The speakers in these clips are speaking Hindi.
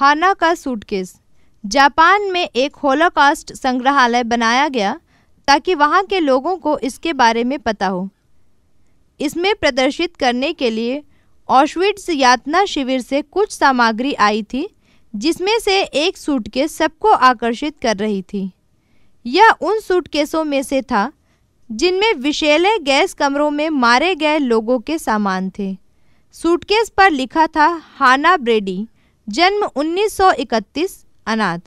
हाना का सूटकेस। जापान में एक होलोकॉस्ट संग्रहालय बनाया गया ताकि वहाँ के लोगों को इसके बारे में पता हो। इसमें प्रदर्शित करने के लिए ऑशविट्स यातना शिविर से कुछ सामग्री आई थी, जिसमें से एक सूटकेस सबको आकर्षित कर रही थी। यह उन सूटकेसों में से था, जिनमें विषैले गैस कमरों में मारे गए लोगों के सामान थे। सूटकेस पर लिखा था हाना ब्रेडी। जन्म 1931 अनाथ।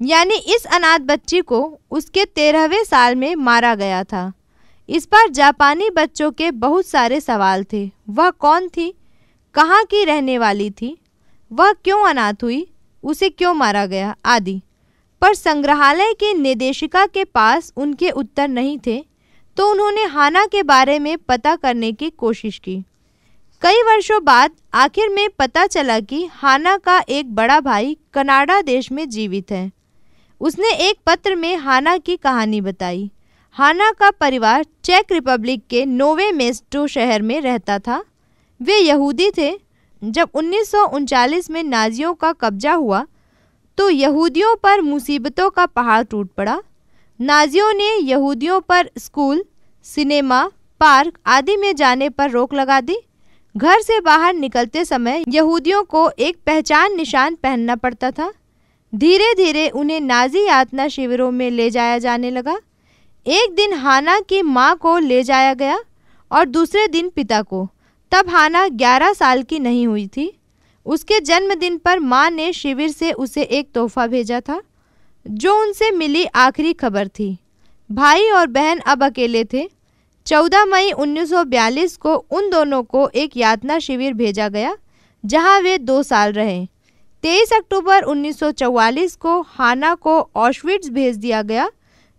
यानी इस अनाथ बच्ची को उसके तेरहवें साल में मारा गया था। इस पर जापानी बच्चों के बहुत सारे सवाल थे। वह कौन थी? कहाँ की रहने वाली थी? वह क्यों अनाथ हुई? उसे क्यों मारा गया? आदि। पर संग्रहालय के निदेशिका के पास उनके उत्तर नहीं थे तो उन्होंने हाना के बारे में पता करने की कोशिश की। कई वर्षों बाद आखिर में पता चला कि हाना का एक बड़ा भाई कनाडा देश में जीवित है। उसने एक पत्र में हाना की कहानी बताई। हाना का परिवार चेक रिपब्लिक के नोवे मेस्टो शहर में रहता था। वे यहूदी थे। जब उन्नीस में नाजियों का कब्जा हुआ तो यहूदियों पर मुसीबतों का पहाड़ टूट पड़ा। नाजियों ने यहूदियों पर स्कूल, सिनेमा, पार्क आदि में जाने पर रोक लगा दी। घर से बाहर निकलते समय यहूदियों को एक पहचान निशान पहनना पड़ता था। धीरे धीरे उन्हें नाजी यातना शिविरों में ले जाया जाने लगा। एक दिन हाना की माँ को ले जाया गया और दूसरे दिन पिता को। तब हाना 11 साल की नहीं हुई थी। उसके जन्मदिन पर माँ ने शिविर से उसे एक तोहफा भेजा था, जो उनसे मिली आखिरी खबर थी। भाई और बहन अब अकेले थे। 14 मई 1942 को उन दोनों को एक यातना शिविर भेजा गया, जहाँ वे दो साल रहे। 23 अक्टूबर 1944 को हाना को ऑशविट्स भेज दिया गया,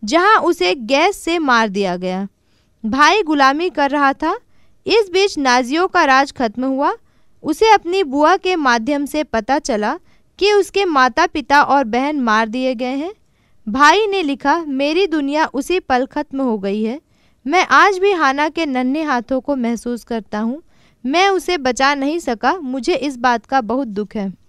जहाँ उसे गैस से मार दिया गया। भाई गुलामी कर रहा था। इस बीच नाजियों का राज खत्म हुआ। उसे अपनी बुआ के माध्यम से पता चला कि उसके माता पिता और बहन मार दिए गए हैं। भाई ने लिखा, मेरी दुनिया उसी पल खत्म हो गई है। मैं आज भी हाना के नन्हे हाथों को महसूस करता हूँ। मैं उसे बचा नहीं सका। मुझे इस बात का बहुत दुख है।